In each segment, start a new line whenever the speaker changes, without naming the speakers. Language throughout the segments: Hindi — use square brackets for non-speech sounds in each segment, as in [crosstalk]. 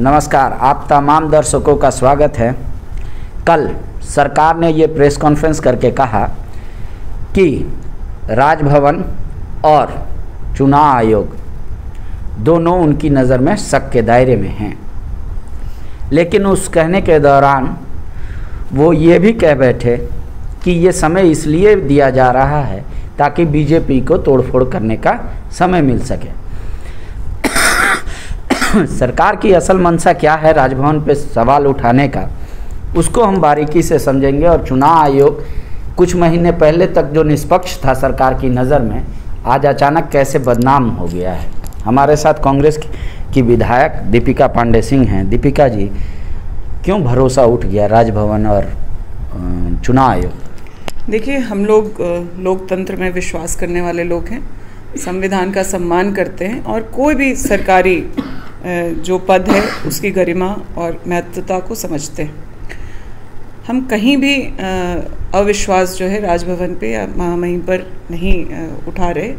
नमस्कार, आप तमाम दर्शकों का स्वागत है। कल सरकार ने ये प्रेस कॉन्फ्रेंस करके कहा कि राजभवन और चुनाव आयोग दोनों उनकी नज़र में शक के दायरे में हैं। लेकिन उस कहने के दौरान वो ये भी कह बैठे कि ये समय इसलिए दिया जा रहा है ताकि बीजेपी को तोड़फोड़ करने का समय मिल सके। सरकार की असल मंशा क्या है राजभवन पे सवाल उठाने का उसको हम बारीकी से समझेंगे और चुनाव आयोग कुछ महीने पहले तक जो निष्पक्ष था सरकार की नज़र में आज अचानक कैसे बदनाम हो गया है। हमारे साथ कांग्रेस की, विधायक दीपिका पांडे सिंह हैं। दीपिका जी क्यों भरोसा उठ गया राजभवन और चुनाव आयोग?
देखिए हम लोग लोकतंत्र में विश्वास करने वाले लोग हैं संविधान का सम्मान करते हैं और कोई भी सरकारी जो पद है, उसकी गरिमा और महत्वता को समझते हैं। हम कहीं भी अविश्वास जो है राजभवन पे या महामहिम पर नहीं उठा रहे।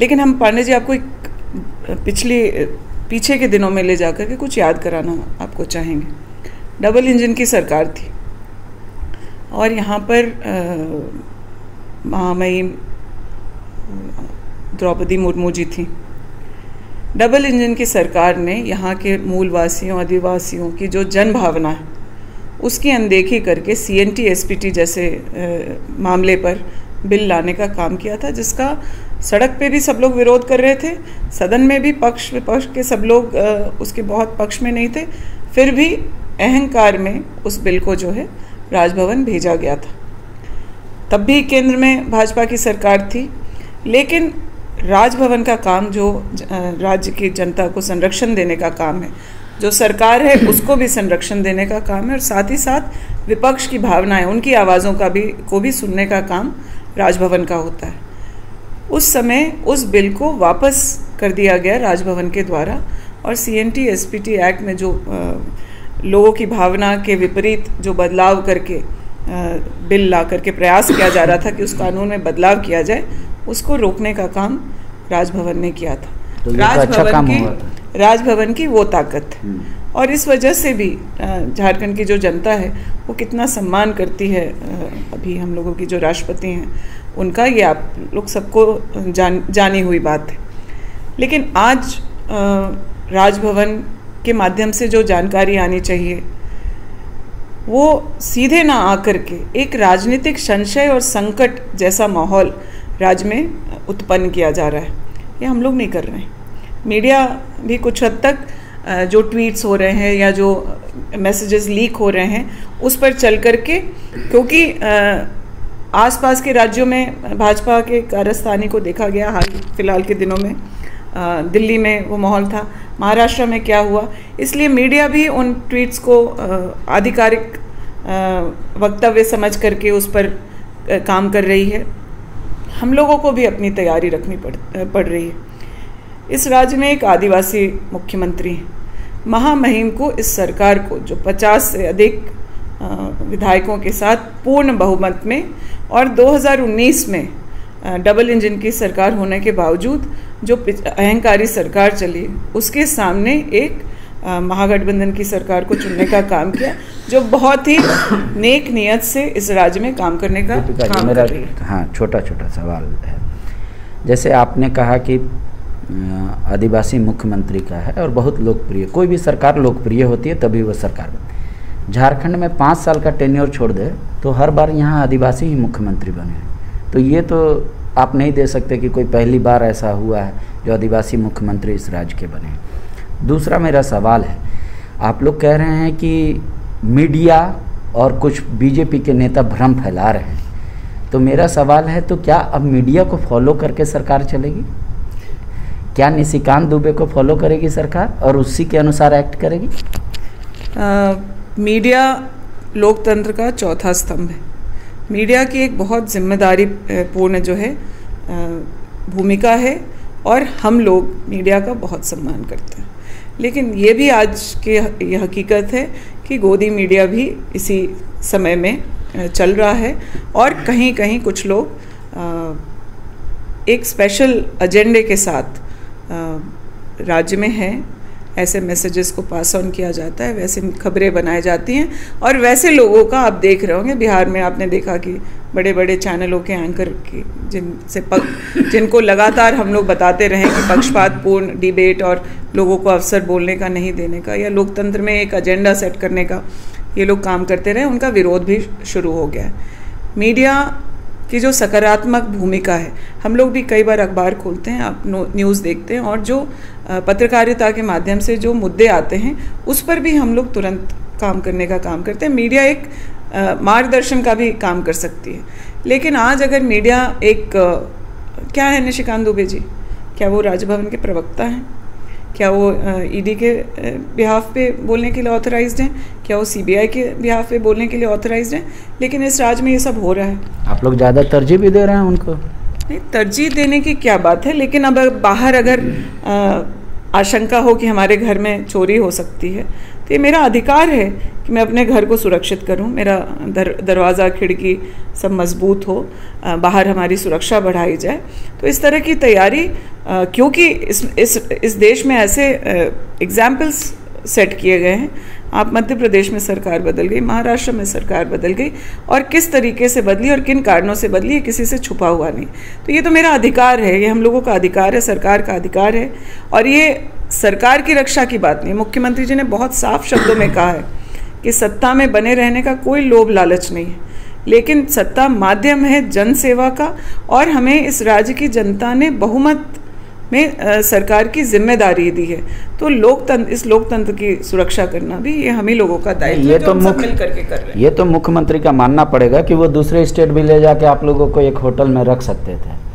लेकिन हम पांडे जी आपको एक पिछले पीछे के दिनों में ले जाकर के कुछ याद कराना आपको चाहेंगे। डबल इंजन की सरकार थी। और यहाँ पर महामहिम द्रौपदी मुर्मू जी थी। डबल इंजन की सरकार ने यहाँ के मूलवासियों आदिवासियों की जो जन भावना है उसकी अनदेखी करके C N T S P T जैसे आ, मामले पर बिल लाने का काम किया था जिसका सड़क पे भी सब लोग विरोध कर रहे थे सदन में भी पक्ष विपक्ष के सब लोग आ, उसके बहुत पक्ष में नहीं थे फिर भी अहंकार में उस बिल को जो है राजभवन भेजा गया था। तब भी केंद्र में भाजपा की सरकार थी लेकिन राजभवन का काम जो राज्य की जनता को संरक्षण देने का काम है जो सरकार है उसको भी संरक्षण देने का काम है और साथ ही साथ विपक्ष की भावनाएँ उनकी आवाज़ों का भी को भी सुनने का काम राजभवन का होता है। उस समय उस बिल को वापस कर दिया गया राजभवन के द्वारा और सी एन टी एक्ट में जो आ, लोगों की भावना के विपरीत जो बदलाव करके बिल ला करके प्रयास किया जा रहा था कि उस कानून में बदलाव किया जाए उसको रोकने का काम राजभवन ने किया था।
तो
राजभवन
अच्छा
की राजभवन की वो ताकत। है और इस वजह से भी झारखंड की जो जनता है वो कितना सम्मान करती है अभी हम लोगों की जो राष्ट्रपति हैं उनका ये आप लोग सबको जान जानी हुई बात है। लेकिन आज राजभवन के माध्यम से जो जानकारी आनी चाहिए वो सीधे ना आकर के एक राजनीतिक संशय और संकट जैसा माहौल राज्य में उत्पन्न किया जा रहा है। ये हम लोग नहीं कर रहे हैं। मीडिया भी कुछ हद तक जो ट्वीट्स हो रहे हैं या जो मैसेजेस लीक हो रहे हैं, उस पर चल कर के क्योंकि आसपास के राज्यों में भाजपा के कारस्तानी को देखा गया हाल फ़िलहाल के दिनों में दिल्ली में वो माहौल था। महाराष्ट्र में क्या हुआ? इसलिए मीडिया भी उन ट्वीट्स को आधिकारिक वक्तव्य समझ करके उस पर काम कर रही है। हम लोगों को भी अपनी तैयारी रखनी पड़ पड़ रही है। इस राज्य में एक आदिवासी मुख्यमंत्री हैं। महामहिम को इस सरकार को, जो 50 से अधिक विधायकों के साथ पूर्ण बहुमत में और 2019 में डबल इंजन की सरकार होने के बावजूद जो अहंकारी सरकार चली उसके सामने एक महागठबंधन की सरकार को चुनने का काम किया जो बहुत ही नेक नियत से इस राज्य में काम करने का काम
मेरा
कर है।
हाँ छोटा छोटा सवाल है। जैसे आपने कहा कि आदिवासी मुख्यमंत्री का है और बहुत लोकप्रिय कोई भी सरकार लोकप्रिय होती है तभी वो सरकार बनती झारखंड में पाँच साल का टेन्योर छोड़ दे तो हर बार यहाँ आदिवासी ही मुख्यमंत्री बने तो ये तो आप नहीं दे सकते कि कोई पहली बार ऐसा हुआ है जो आदिवासी मुख्यमंत्री इस राज्य के बने दूसरा मेरा सवाल है आप लोग कह रहे हैं कि मीडिया और कुछ बीजेपी के नेता भ्रम फैला रहे हैं। तो मेरा सवाल है तो क्या अब मीडिया को फॉलो करके सरकार चलेगी? क्या निशिकांत दुबे को फॉलो करेगी सरकार और उसी के अनुसार एक्ट करेगी?
आ, मीडिया लोकतंत्र का चौथा स्तंभ है। मीडिया की एक बहुत ज़िम्मेदारी पूर्ण जो है भूमिका है और हम लोग मीडिया का बहुत सम्मान करते हैं। लेकिन ये भी आज की ये हकीकत है कि गोदी मीडिया भी इसी समय में चल रहा है और कहीं कहीं कुछ लोग एक स्पेशल एजेंडे के साथ राज्य में हैं ऐसे मैसेजेस को पास ऑन किया जाता है, वैसे खबरें बनाई जाती हैं और वैसे लोगों का आप देख रहे होंगे, बिहार में आपने देखा कि बड़े बड़े चैनलों के एंकर की, जिनसे पक, जिनको लगातार हम लोग बताते रहें कि पक्षपातपूर्ण डिबेट और लोगों को अवसर बोलने का, नहीं देने का या लोकतंत्र में एक एजेंडा सेट करने का ये लोग काम करते रहे, उनका विरोध भी शुरू हो गया है। मीडिया की जो सकारात्मक भूमिका है, हम लोग भी कई बार अखबार खोलते हैं, आप न्यूज़ देखते हैं और जो पत्रकारिता के माध्यम से जो मुद्दे आते हैं, उस पर भी हम लोग तुरंत काम करने का काम करते हैं। मीडिया एक मार्गदर्शन का भी काम कर सकती है। लेकिन आज अगर मीडिया एक क्या है निशिकांत दुबे जी? क्या वो राजभवन के प्रवक्ता हैं? क्या वो ईडी के बिहाफ पे बोलने के लिए ऑथराइज हैं? क्या वो सीबीआई के बिहाफ पे बोलने के लिए ऑथराइज हैं? लेकिन इस राज्य में ये सब हो रहा है।
आप लोग ज़्यादा तरजीह भी दे रहे हैं उनको?
नहीं तरजीह देने की क्या बात है? लेकिन अब बाहर अगर आ, आशंका हो कि हमारे घर में चोरी हो सकती है तो ये मेरा अधिकार है कि मैं अपने घर को सुरक्षित करूँ मेरा दर, दरवाज़ा खिड़की सब मज़बूत हो बाहर हमारी सुरक्षा बढ़ाई जाए। तो इस तरह की तैयारी क्योंकि इस इस इस देश में ऐसे एग्जाम्पल्स सेट किए गए हैं। आप मध्य प्रदेश में सरकार बदल गई महाराष्ट्र में सरकार बदल गई और किस तरीके से बदली और किन कारणों से बदली ये किसी से छुपा हुआ नहीं। तो ये तो मेरा अधिकार है ये हम लोगों का अधिकार है सरकार का अधिकार है और ये सरकार की रक्षा की बात नहीं मुख्यमंत्री जी ने बहुत साफ़ शब्दों में कहा है कि सत्ता में बने रहने का कोई लोभ लालच नहीं है। लेकिन सत्ता माध्यम है जन सेवा का और हमें इस राज्य की जनता ने बहुमत में आ, सरकार की ज़िम्मेदारी दी है। तो लोकतंत्र इस लोकतंत्र की सुरक्षा करना भी ये हम ही लोगों का दायित्व
ये तो मुख्य करके कर रहे हैं। ये तो मुख्यमंत्री का मानना पड़ेगा कि वो दूसरे स्टेट भी ले जाके आप लोगों को एक होटल में रख सकते थे।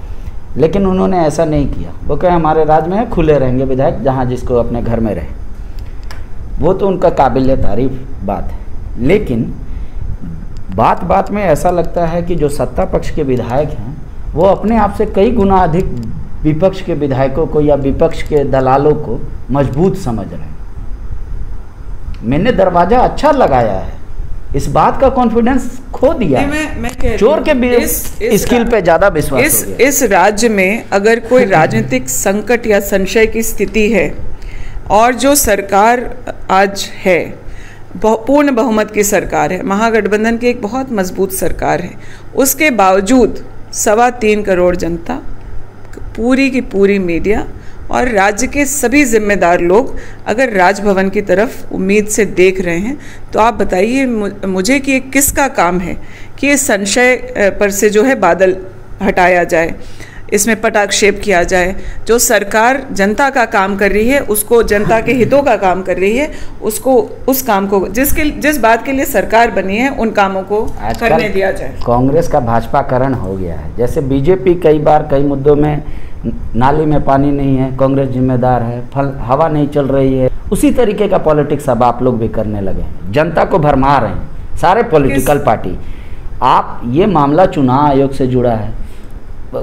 लेकिन उन्होंने ऐसा नहीं किया। वो कहे हमारे राज्य में खुले रहेंगे विधायक जहाँ जिसको अपने घर में रहे। वो तो उनका काबिल तारीफ़ बात है। लेकिन बात बात में ऐसा लगता है कि जो सत्ता पक्ष के विधायक हैं वो अपने आप से कई गुना अधिक विपक्ष के विधायकों को या विपक्ष के दलालों को मज़बूत समझ रहे हैं। मैंने दरवाज़ा अच्छा लगाया है। इस बात का कॉन्फिडेंस खो दिया
मैं, मैं
चोर के इस, इस स्किल पे ज़्यादा विश्वास
इस इस राज्य में अगर कोई [laughs] राजनीतिक संकट या संशय की स्थिति है और जो सरकार आज है पूर्ण बहुमत की सरकार है महागठबंधन की एक बहुत मज़बूत सरकार है उसके बावजूद सवा तीन करोड़ जनता पूरी की पूरी मीडिया और राज्य के सभी जिम्मेदार लोग अगर राजभवन की तरफ़ उम्मीद से देख रहे हैं तो आप बताइए मुझे कि ये किसका काम है? कि ये संशय पर से जो है बादल हटाया जाए। इसमें पटाक्षेप किया जाए। जो सरकार जनता का काम कर रही है उसको जनता के हितों का काम कर रही है उसको उस काम को जिसके जिस बात के लिए सरकार बनी है उन कामों को करने दिया जाए।
कांग्रेस का भाजपाकरण हो गया है। जैसे बीजेपी कई बार कई मुद्दों में नाली में पानी नहीं है कांग्रेस जिम्मेदार है फल हवा नहीं चल रही है। उसी तरीके का पॉलिटिक्स अब आप लोग भी करने लगे हैं। जनता को भरमा रहे हैं। सारे पॉलिटिकल पार्टी। आप ये मामला चुनाव आयोग से जुड़ा है।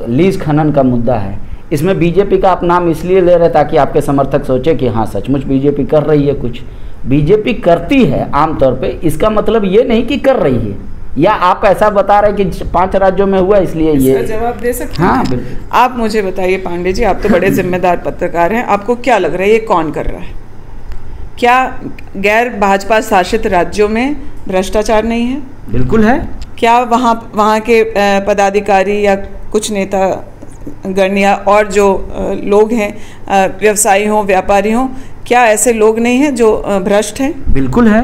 लीज खनन का मुद्दा है। इसमें बीजेपी का आप नाम इसलिए ले रहे ताकि आपके समर्थक सोचे कि हाँ सचमुच बीजेपी कर रही है कुछ। बीजेपी करती है आमतौर पे इसका मतलब ये नहीं कि कर रही है। या आप ऐसा बता रहे कि पाँच राज्यों में हुआ इसलिए ये
जवाब दे सकते हाँ? आप मुझे बताइए पांडे जी आप तो बड़े [clears throat] जिम्मेदार पत्रकार हैं। आपको क्या लग रहा है ये कौन कर रहा है? क्या गैर भाजपा शासित राज्यों में भ्रष्टाचार नहीं है?
बिल्कुल है।
क्या वहाँ वहाँ के पदाधिकारी या कुछ नेता गण या और जो लोग हैं व्यवसायी हों व्यापारी हों क्या ऐसे लोग नहीं हैं जो भ्रष्ट हैं?
बिल्कुल है।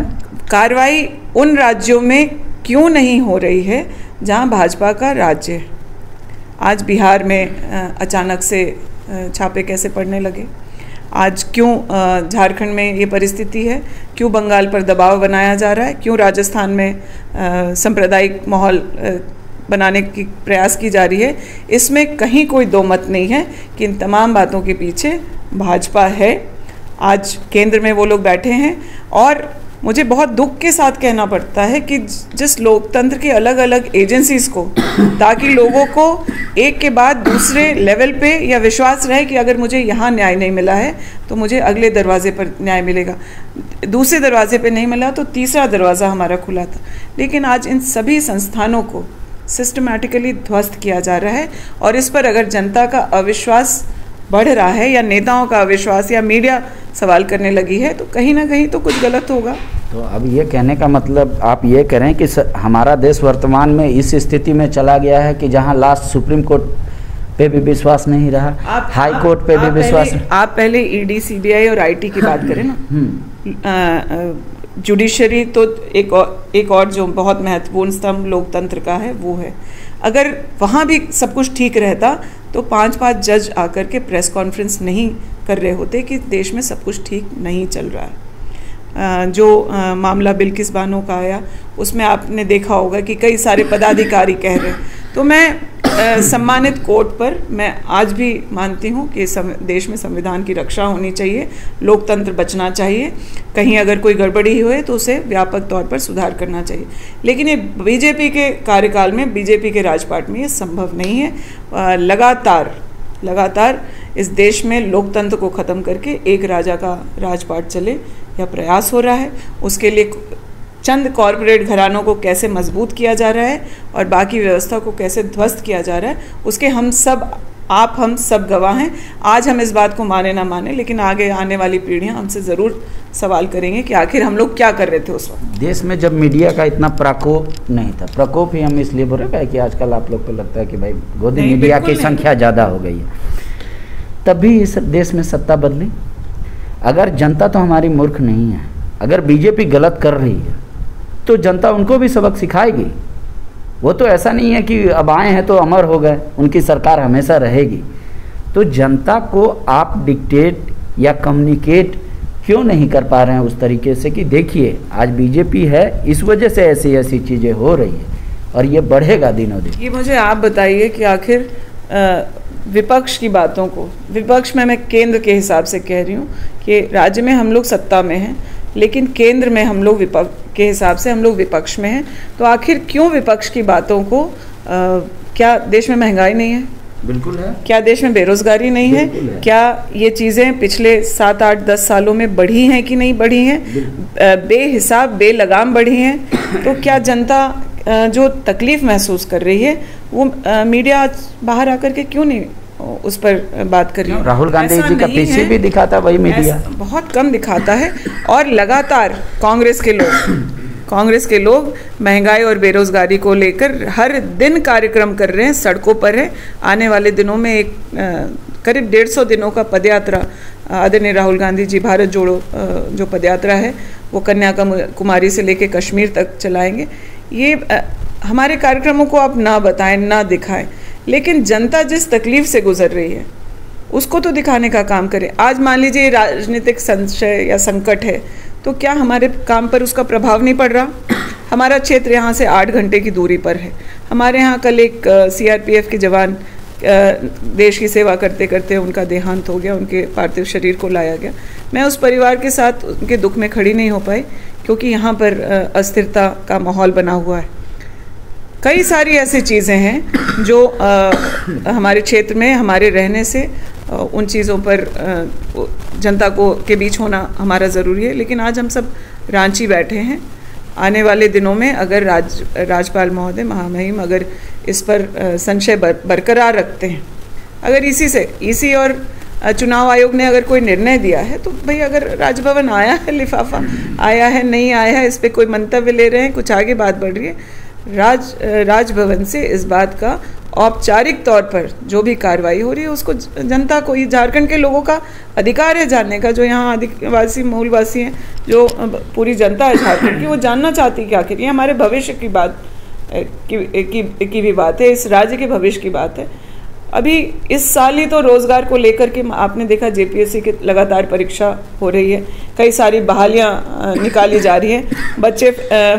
कार्रवाई उन राज्यों में क्यों नहीं हो रही है जहाँ भाजपा का राज्य है? आज बिहार में अचानक से छापे कैसे पड़ने लगे? आज क्यों झारखंड में ये परिस्थिति है? क्यों बंगाल पर दबाव बनाया जा रहा है? क्यों राजस्थान में सांप्रदायिक माहौल बनाने की प्रयास की जा रही है? इसमें कहीं कोई दो मत नहीं है कि इन तमाम बातों के पीछे भाजपा है। आज केंद्र में वो लोग बैठे हैं और मुझे बहुत दुख के साथ कहना पड़ता है कि जिस लोकतंत्र के अलग अलग एजेंसीज को, ताकि लोगों को एक के बाद दूसरे लेवल पे या विश्वास रहे कि अगर मुझे यहाँ न्याय नहीं मिला है तो मुझे अगले दरवाजे पर न्याय मिलेगा। दूसरे दरवाजे पे नहीं मिला तो तीसरा दरवाज़ा हमारा खुला था। लेकिन आज इन सभी संस्थानों को सिस्टमेटिकली ध्वस्त किया जा रहा है, और इस पर अगर जनता का अविश्वास बढ़ रहा है, या नेताओं का अविश्वास, या मीडिया सवाल करने लगी है तो कहीं ना कहीं तो कुछ गलत होगा।
तो अब ये कहने का मतलब आप ये करें कि हमारा देश वर्तमान में इस स्थिति में चला गया है कि जहाँ लास्ट सुप्रीम कोर्ट पे भी विश्वास नहीं रहा
आप
हाई कोर्ट पे भी विश्वास
आप पहले ईडी सीबीआई और आईटी की बात करें ना।
हम्म।
जुडिशरी तो एक और एक और जो बहुत महत्वपूर्ण स्तंभ लोकतंत्र का है वो है। अगर वहाँ भी सब कुछ ठीक रहता तो पाँच पाँच जज आकर के प्रेस कॉन्फ्रेंस नहीं कर रहे होते कि देश में सब कुछ ठीक नहीं चल रहा है। जो मामला बिल्किस बानो का आया, उसमें आपने देखा होगा कि कई सारे पदाधिकारी कह रहे तो मैं सम्मानित कोर्ट पर मैं आज भी मानती हूँ कि देश में संविधान की रक्षा होनी चाहिए, लोकतंत्र बचना चाहिए, कहीं अगर कोई गड़बड़ी हुए तो उसे व्यापक तौर पर सुधार करना चाहिए। लेकिन ये बीजेपी के कार्यकाल में, बीजेपी के राजपाट में ये संभव नहीं है। लगातार लगातार इस देश में लोकतंत्र को ख़त्म करके एक राजा का राजपाट चले या प्रयास हो रहा है। उसके लिए चंद कॉरपोरेट घरानों को कैसे मज़बूत किया जा रहा है और बाकी व्यवस्था को कैसे ध्वस्त किया जा रहा है उसके हम सब आप हम सब गवाह हैं। आज हम इस बात को माने ना माने लेकिन आगे आने वाली पीढ़ियाँ हमसे ज़रूर सवाल करेंगे कि आखिर हम लोग क्या कर रहे थे उस वक्त।
देश में जब मीडिया का इतना प्रकोप नहीं था प्रकोप ही हम इसलिए बोल रहे हैं कि आजकल आप लोग को लगता है कि भाई गोदी मीडिया की संख्या ज़्यादा हो गई है। तभी इस देश में सत्ता बदली। अगर जनता तो हमारी मूर्ख नहीं है, अगर बीजेपी गलत कर रही है तो जनता उनको भी सबक सिखाएगी। वो तो ऐसा नहीं है कि अब आए हैं तो अमर हो गए, उनकी सरकार हमेशा रहेगी। तो जनता को आप डिक्टेट या कम्युनिकेट क्यों नहीं कर पा रहे हैं उस तरीके से कि देखिए, आज बीजेपी है, इस वजह से ऐसी ऐसी चीज़ें हो रही है और ये बढ़ेगा दिनों दिन।
ये मुझे आप बताइए कि आखिर विपक्ष की बातों को। विपक्ष में मैं केंद्र के हिसाब से कह रही हूँ कि राज्य में हम लोग सत्ता में हैं लेकिन केंद्र में हम लोग विपक्ष के हिसाब से हम लोग विपक्ष में हैं। तो आखिर क्यों विपक्ष की बातों को आ, क्या देश में महँगाई नहीं है?
बिल्कुल है।
क्या देश में बेरोजगारी नहीं है, है। क्या ये चीज़ें पिछले सात आठ दस सालों में बढ़ी हैं कि नहीं बढ़ी हैं? बेहिसाब बेलगाम बढ़ी हैं। तो क्या जनता जो तकलीफ़ महसूस कर रही है वो मीडिया आज बाहर आकर के क्यों नहीं उस पर बात कर रही हूँ?
राहुल गांधी जी का पीछे भी दिखाता वही मीडिया।
बहुत कम दिखाता है और लगातार कांग्रेस के लोग कांग्रेस के लोग महँगाई और बेरोजगारी को लेकर हर दिन कार्यक्रम कर रहे हैं सड़कों पर है। आने वाले दिनों में एक करीब डेढ़ सौ दिनों का पदयात्रा आदरणीय राहुल गांधी जी भारत जोड़ो जो पदयात्रा है वो कन्याकुमारी से लेकर कश्मीर तक चलाएँगे। ये हमारे कार्यक्रमों को आप ना बताएँ, ना दिखाएँ, लेकिन जनता जिस तकलीफ़ से गुजर रही है, उसको तो दिखाने का काम करें। आज मान लीजिए राजनीतिक संशय या संकट है तो क्या हमारे काम पर उसका प्रभाव नहीं पड़ रहा? हमारा क्षेत्र यहाँ से आठ घंटे की दूरी पर है। हमारे यहाँ कल एक सीआरपीएफ के जवान देश की सेवा करते करते उनका देहांत हो गया, उनके पार्थिव शरीर को लाया गया। मैं उस परिवार के साथ उनके दुख में खड़ी नहीं हो पाई। क्योंकि यहाँ पर अस्थिरता का माहौल बना हुआ है। कई सारी ऐसी चीज़ें हैं जो आ, हमारे क्षेत्र में हमारे रहने से आ, उन चीज़ों पर आ, जनता को के बीच होना हमारा ज़रूरी है। लेकिन आज हम सब रांची बैठे हैं। आने वाले दिनों में अगर राज राजपाल महोदय महामहिम अगर इस पर संशय बर, बरकरार रखते हैं अगर इसी से इसी और चुनाव आयोग ने अगर कोई निर्णय दिया है तो भाई अगर राजभवन आया है लिफाफा आया है नहीं आया है इस पर कोई मंतव्य ले रहे हैं कुछ आगे बात बढ़ रही है राज राजभवन से इस बात का औपचारिक तौर पर जो भी कार्रवाई हो रही है उसको जनता को ये झारखंड के लोगों का अधिकार है जानने का जो यहाँ आदिवासी मूलवासी हैं जो पूरी जनता है झारखंड की वो जानना चाहती है कि आखिर ये हमारे भविष्य की बात की, की, की भी बात है इस राज्य के भविष्य की बात है। अभी इस साल ही तो रोज़गार को लेकर के आपने देखा जेपीएससी की लगातार परीक्षा हो रही है। कई सारी बहालियाँ निकाली जा रही हैं। बच्चे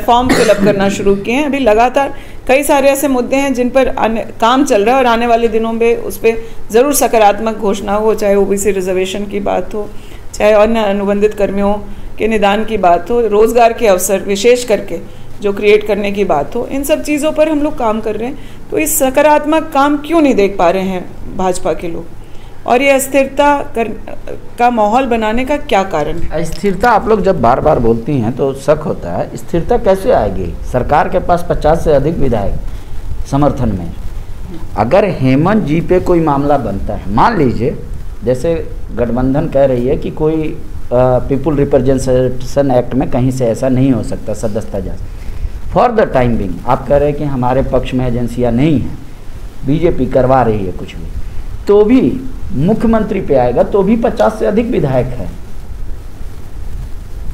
फॉर्म फिलअप करना शुरू किए हैं। अभी लगातार कई सारे ऐसे मुद्दे हैं जिन पर आने, काम चल रहा है और आने वाले दिनों में उस पर ज़रूर सकारात्मक घोषणा हो चाहे ओबीसी रिजर्वेशन की बात हो चाहे अन्य अनुबंधित कर्मियों के निदान की बात हो रोज़गार के अवसर विशेष करके। जो क्रिएट करने की बात हो। इन सब चीज़ों पर हम लोग काम कर रहे हैं। तो इस सकारात्मक काम क्यों नहीं देख पा रहे हैं भाजपा के लोग? और ये अस्थिरता कर, का माहौल बनाने का क्या कारण है?
स्थिरता आप लोग जब बार बार बोलती हैं तो शक होता है स्थिरता कैसे आएगी? सरकार के पास पचास से अधिक विधायक समर्थन में। अगर हेमंत जी पे कोई मामला बनता है, मान लीजिए, जैसे गठबंधन कह रही है कि कोई पीपुल रिप्रेजेंटेशन एक्ट में कहीं से ऐसा नहीं हो सकता, सदस्यता जाँच। फॉर द टाइम बिंग आप कह रहे हैं कि हमारे पक्ष में एजेंसियाँ नहीं हैं, बीजेपी करवा रही है कुछ भी। तो भी मुख्यमंत्री पे आएगा तो भी पचास से अधिक विधायक है।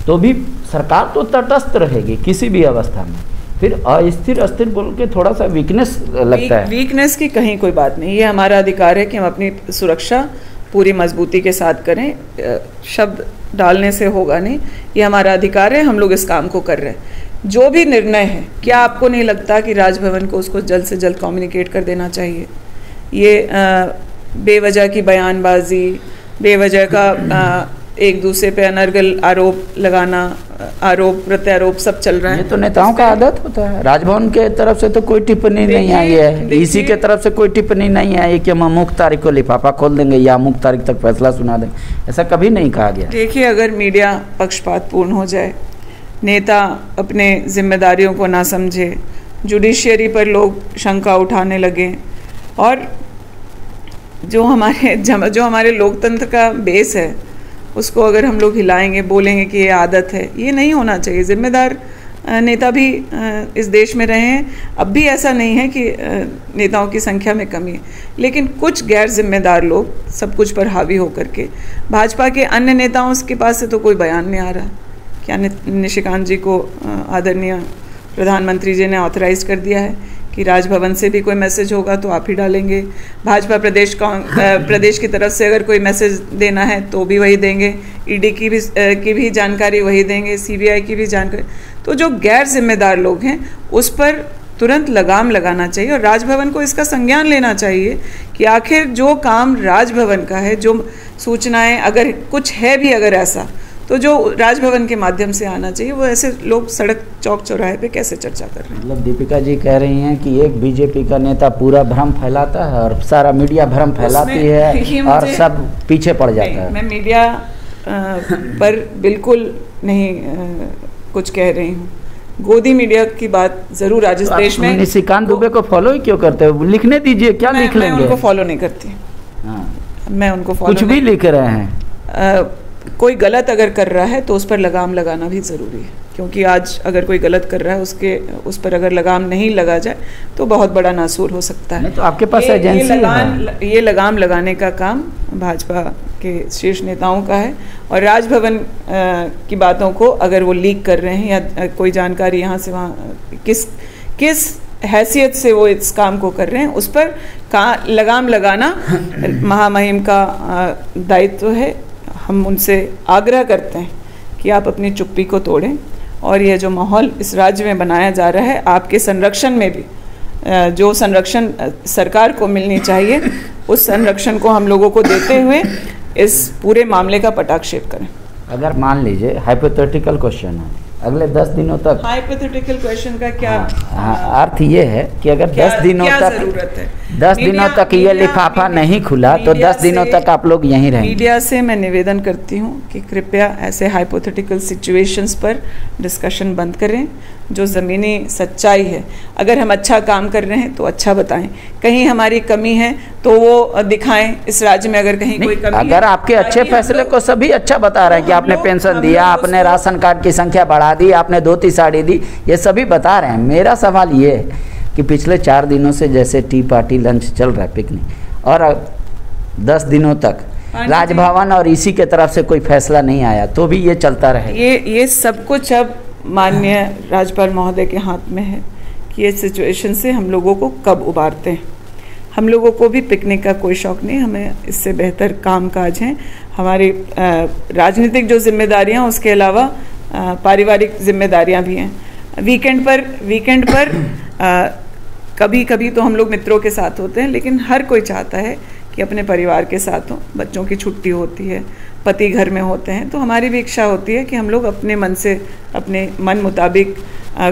तो भी सरकार तो तटस्थ रहेगी किसी भी अवस्था में। फिर अस्थिर अस्थिर बोल के थोड़ा सा वीकनेस लगता है।
वीकनेस की कहीं कोई बात नहीं। ये हमारा अधिकार है कि हम अपनी सुरक्षा पूरी मजबूती के साथ करें। शब्द डालने से होगा नहीं। ये हमारा अधिकार है, हम लोग इस काम को कर रहे हैं। जो भी निर्णय है क्या आपको नहीं लगता कि राजभवन को उसको जल्द से जल्द कम्युनिकेट कर देना चाहिए? ये बेवजह की बयानबाजी बेवजह का आ, एक दूसरे पे अनर्गल आरोप लगाना आरोप प्रत्यारोप सब चल रहा है।
ये तो नेताओं का आदत होता है। राजभवन के तरफ़ से तो कोई टिप्पणी नहीं आई है। इसी के तरफ़ से कोई टिप्पणी नहीं आई कि हम अमुक तारीख को लिफाफा खोल देंगे या अमुक तारीख तक फैसला सुना देंगे। ऐसा कभी नहीं कहा गया।
देखिए अगर मीडिया पक्षपात पूर्ण हो जाए नेता अपने जिम्मेदारियों को ना समझे जुडिशियरी पर लोग शंका उठाने लगे और जो हमारे जो हमारे लोकतंत्र का बेस है, उसको अगर हम लोग हिलाएँगे, बोलेंगे कि ये आदत है, ये नहीं होना चाहिए। जिम्मेदार नेता भी इस देश में रहे हैं। अब भी ऐसा नहीं है कि नेताओं की संख्या में कमी है। लेकिन कुछ गैर जिम्मेदार लोग सब कुछ पर हावी होकर के, भाजपा के अन्य नेताओं के पास से तो कोई बयान नहीं आ रहा। क्या निशिकांत जी को आदरणीय प्रधानमंत्री जी ने ऑथराइज कर दिया है कि राजभवन से भी कोई मैसेज होगा तो आप ही डालेंगे। भाजपा प्रदेश प्रदेश की तरफ़ से अगर कोई मैसेज देना है तो भी वही देंगे। ईडी की भी की भी जानकारी वही देंगे सीबीआई की भी जानकारी। तो जो गैर जिम्मेदार लोग हैं, उस पर तुरंत लगाम लगाना चाहिए और राजभवन को इसका संज्ञान लेना चाहिए कि आखिर जो काम राजभवन का है, जो सूचनाएँ अगर कुछ है भी अगर ऐसा तो जो राजभवन के माध्यम से आना चाहिए वो ऐसे लोग सड़क चौक चौराहे पे कैसे चर्चा कर रहे हैं?
मतलब दीपिका जी कह रही हैं कि एक बीजेपी का नेता पूरा भ्रम फैलाता है और सारा मीडिया भ्रम फैलाती है [laughs] और सब पीछे पड़ जाता है।
मैं मीडिया पर बिल्कुल नहीं कुछ कह रही हूँ। गोदी मीडिया की बात ज़रूर आज इस तो देश में
निशिकांत दुबे को फॉलो ही क्यों करते हो? लिखने दीजिए क्या मैं, लिख लेंगे? मैं
उनको फॉलो नहीं करती। हाँ। मैं उनको
फॉलो कुछ भी लिख रहे हैं।
कोई गलत अगर कर रहा है तो उस पर लगाम लगाना भी ज़रूरी है। क्योंकि आज अगर कोई गलत कर रहा है उसके उस पर अगर लगाम नहीं लगा जाए तो बहुत बड़ा नासूर हो सकता है।
तो आपके पास ये, एजेंसी
ये लगाम ये लगाम लगाने का काम भाजपा के शीर्ष नेताओं का है। और राजभवन की बातों को अगर वो लीक कर रहे हैं या कोई जानकारी यहाँ से वहाँ किस किस हैसियत से वो इस काम को कर रहे हैं उस पर का लगाम लगाना [laughs] महामहिम का दायित्व है। हम उनसे आग्रह करते हैं कि आप अपनी चुप्पी को तोड़ें और यह जो माहौल इस राज्य में बनाया जा रहा है, आपके संरक्षण में भी जो संरक्षण सरकार को मिलनी चाहिए, उस संरक्षण को हम लोगों को देते हुए इस पूरे मामले का पटाक्षेप करें।
अगर मान लीजिए हाइपोथेटिकल क्वेश्चन है। अगले दस दिनों तक।
हाइपोथेटिकल क्वेश्चन का क्या
हाँ, हाँ, अर्थ ये है कि अगर क्या, दस दिनों तक दस दिनों तक ये लिफाफा नहीं खुला तो दस दिनों तक आप लोग यहीं रहेंगे
मीडिया से मैं निवेदन करती हूँ कि कृपया ऐसे हाइपोथेटिकल सिचुएशंस पर डिस्कशन बंद करें। जो ज़मीनी सच्चाई है। अगर हम अच्छा काम कर रहे हैं तो अच्छा बताएँ। कहीं हमारी कमी है तो वो दिखाएँ। इस राज्य में अगर कहीं कोई कमी
अगर आपके अच्छे फैसले को सभी अच्छा बता रहे हैं कि आपने पेंशन दिया आपने राशन कार्ड की संख्या बढ़ा दी आपने धोती साड़ी दी ये सभी बता रहे हैं। मेरा सवाल ये है कि पिछले चार दिनों से जैसे टी पार्टी लंच चल रहा है पिकनिक और दस दिनों तक राजभवन और इसी के तरफ़ से कोई फैसला नहीं आया तो भी ये चलता रहे।
ये ये सब कुछ अब माननीय राज्यपाल महोदय के हाथ में है कि ये सिचुएशन से हम लोगों को कब उबारते हैं। हम लोगों को भी पिकनिक का कोई शौक नहीं हमें इससे बेहतर काम काज हैं। हमारी राजनीतिक जो जिम्मेदारियाँ उसके अलावा पारिवारिक जिम्मेदारियाँ भी हैं। वीकेंड पर वीकेंड पर आ, कभी कभी तो हम लोग मित्रों के साथ होते हैं लेकिन हर कोई चाहता है कि अपने परिवार के साथ हो बच्चों की छुट्टी होती है, पति घर में होते हैं तो हमारी भी इच्छा होती है कि हम लोग अपने मन से, अपने मन मुताबिक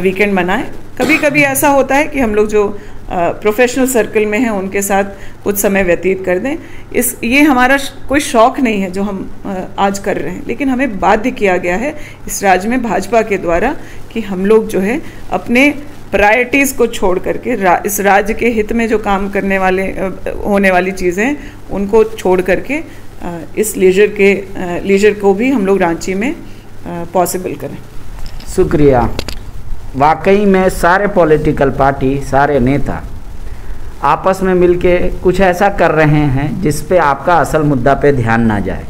वीकेंड मनाएँ। कभी कभी ऐसा होता है कि हम लोग जो प्रोफेशनल सर्कल में हैं, उनके साथ कुछ समय व्यतीत कर दें। इस, ये हमारा कोई शौक़ नहीं है जो हम आज कर रहे हैं। लेकिन हमें बाध्य किया गया है इस राज्य में भाजपा के द्वारा कि हम लोग जो है, अपने प्रायोरिटीज़ को छोड़ करके रा, इस राज्य के हित में जो काम करने वाले होने वाली चीज़ें उनको छोड़ करके इस लेजर के लेजर को भी हम लोग रांची में पॉसिबल करें।
शुक्रिया। वाकई में सारे पॉलिटिकल पार्टी सारे नेता आपस में मिलके कुछ ऐसा कर रहे हैं जिस पे आपका असल मुद्दा पे ध्यान ना जाए।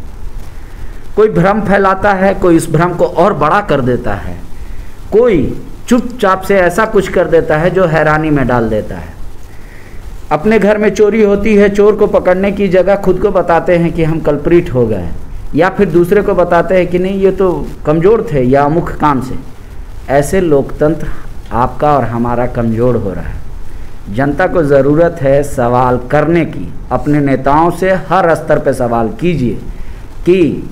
कोई भ्रम फैलाता है कोई उस भ्रम को और बड़ा कर देता है। कोई चुपचाप से ऐसा कुछ कर देता है जो हैरानी में डाल देता है। अपने घर में चोरी होती है, चोर को पकड़ने की जगह खुद को बताते हैं कि हम कल्प्रिट हो गए या फिर दूसरे को बताते हैं कि नहीं, ये तो कमज़ोर थे या अमुख काम से। ऐसे लोकतंत्र आपका और हमारा कमज़ोर हो रहा है। जनता को ज़रूरत है सवाल करने की। अपने नेताओं से हर स्तर पर सवाल कीजिए कि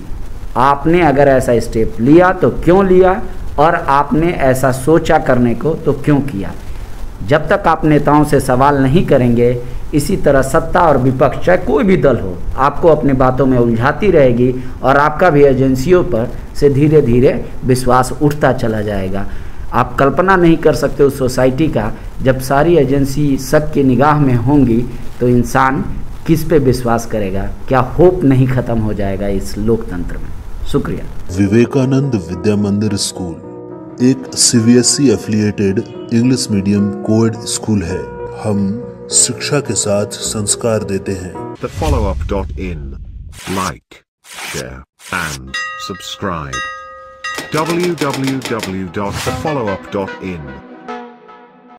आपने अगर ऐसा स्टेप लिया तो क्यों लिया? और आपने ऐसा सोचा करने को तो क्यों किया? जब तक आप नेताओं से सवाल नहीं करेंगे, इसी तरह सत्ता और विपक्ष, चाहे कोई भी दल हो, आपको अपनी बातों में उलझाती रहेगी और आपका भी एजेंसियों पर से धीरे धीरे विश्वास उठता चला जाएगा। आप कल्पना नहीं कर सकते उस सोसाइटी का, जब सारी एजेंसी शक की निगाह में होंगी तो इंसान किस पे विश्वास करेगा? क्या होप नहीं ख़त्म हो जाएगा इस लोकतंत्र में? शुक्रिया।
विवेकानंद विद्या मंदिर स्कूल। एक CBSE affiliated English medium coed school है हम शिक्षा के साथ संस्कार देते हैं
The follow up.in. Like, share, and subscribe. www.thefollowup.in